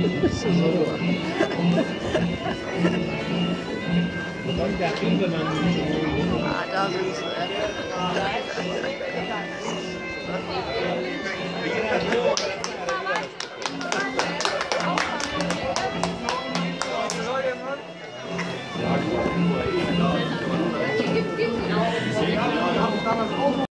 是是，啊，张嘉欣。